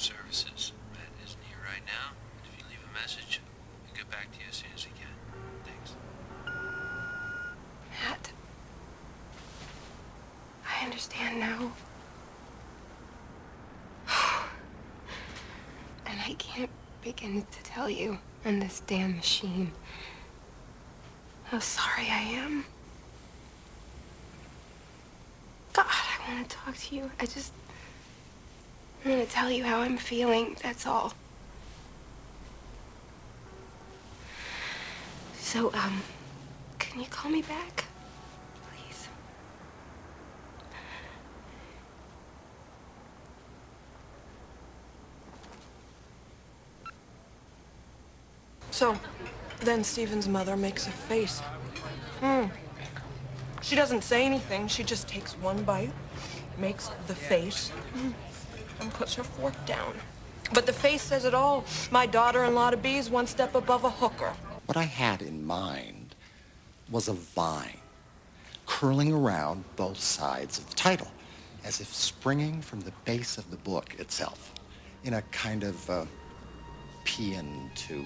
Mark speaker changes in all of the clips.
Speaker 1: services. Matt isn't here right now. If you leave a message, we'll get back to you as soon as we can. Thanks.
Speaker 2: Matt. I understand now. and I can't begin to tell you on this damn machine how sorry I am. God, I want to talk to you. I just want to tell you how I'm feeling, that's all. So, um, can you call me back? Please.
Speaker 3: So, then Steven's mother makes a face. Hmm. She doesn't say anything. She just takes one bite, makes the face, and puts her fork down. But the face says it all. My daughter-in-law to be is one step above a hooker.
Speaker 4: What I had in mind was a vine curling around both sides of the title, as if springing from the base of the book itself, in a kind of uh, paean to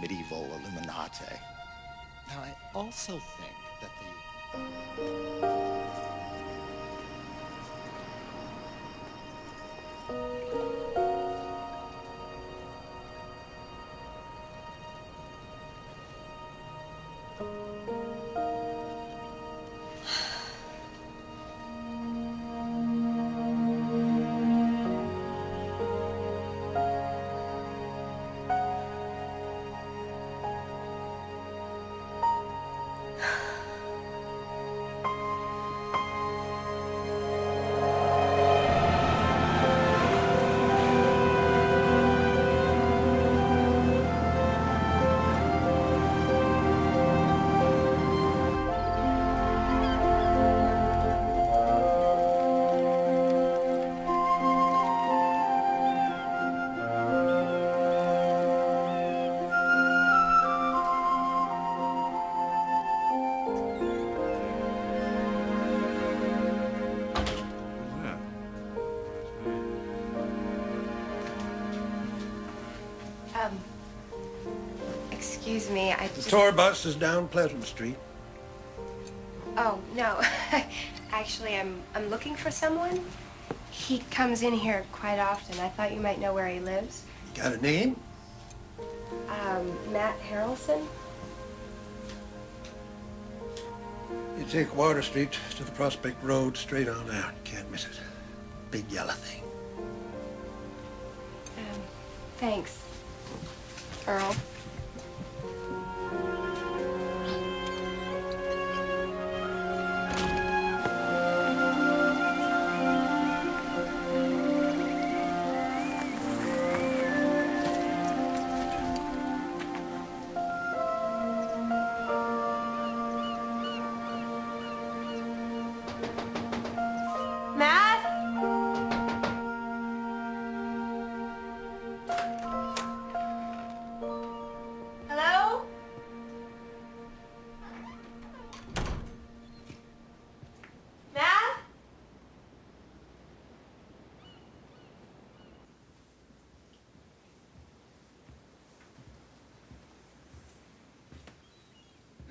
Speaker 4: medieval Illuminati. Now, I also think that the...
Speaker 2: Um, excuse me, I just...
Speaker 5: The tour bus is down Pleasant Street.
Speaker 2: Oh, no. Actually, I'm, I'm looking for someone. He comes in here quite often. I thought you might know where he lives.
Speaker 5: Got a name?
Speaker 2: Um, Matt Harrison?
Speaker 5: You take Water Street to the Prospect Road, straight on out. Can't miss it. Big yellow thing.
Speaker 2: Um, thanks, Earl.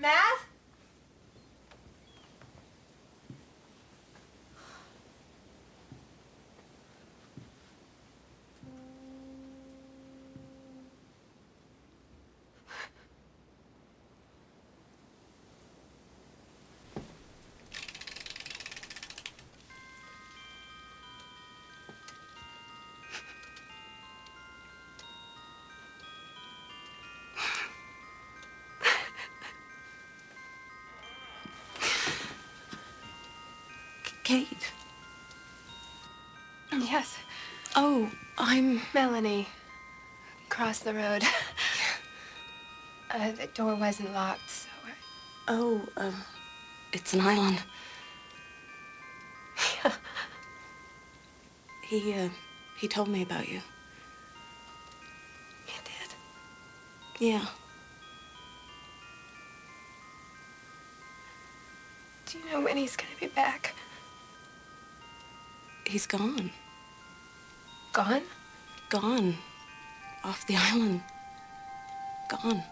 Speaker 2: Matt?
Speaker 6: Kate.
Speaker 2: Yes,
Speaker 6: Oh, I'm.
Speaker 2: Melanie. Across the road. uh, the door wasn't locked, so I...
Speaker 6: Oh, uh, it's an island. he, uh, he told me about you.
Speaker 2: You did?
Speaker 6: Yeah.
Speaker 2: Do you know when he's gonna be back?
Speaker 6: He's gone.
Speaker 2: Gone?
Speaker 6: gone. Off the island. Gone.